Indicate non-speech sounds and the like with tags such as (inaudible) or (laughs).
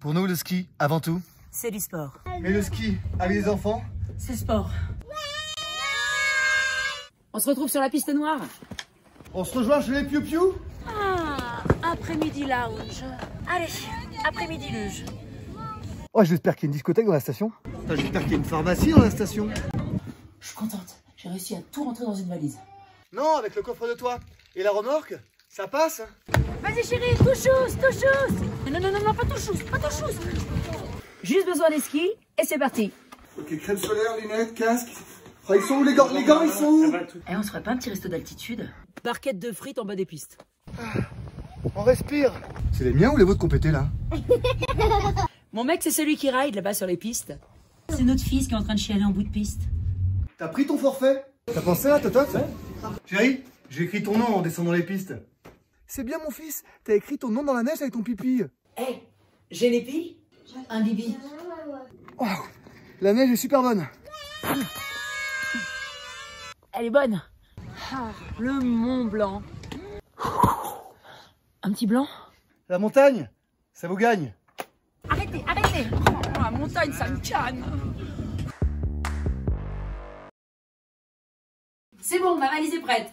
Pour nous, le ski, avant tout. C'est du sport. Mais le ski, avec les enfants C'est sport. On se retrouve sur la piste noire. On se rejoint chez les piou-piou Ah, après-midi lounge. Allez, après-midi luge. Oh, j'espère qu'il y a une discothèque dans la station. J'espère qu'il y a une pharmacie dans la station. Je suis contente. J'ai réussi à tout rentrer dans une valise. Non, avec le coffre de toit. Et la remorque, ça passe Vas-y chérie, touchous, touchous Non, non, non, non, pas touchous, pas touchous Juste besoin des skis et c'est parti Ok, crème solaire, lunettes, casque. Oh, ils sont où les gants? Les gants, ils sont où? Eh, on se ferait pas un petit resto d'altitude? Barquette de frites en bas des pistes. On respire. C'est les miens ou les vôtres qu'on pétait là? (laughs) Mon mec, c'est celui qui ride là-bas sur les pistes. C'est notre fils qui est en train de chialer en bout de piste. T'as pris ton forfait? T'as pensé à Totot Chérie, j'ai écrit ton nom en descendant les pistes. C'est bien mon fils, t'as écrit ton nom dans la neige avec ton pipi. Eh, j'ai les billes? Un bibi. Oh, la neige est super bonne. Elle est bonne. Ah, le Mont Blanc. Un petit blanc? La montagne, ça vous gagne. Arrêtez, arrêtez oh, La montagne, ça me canne C'est bon, ma valise est prête.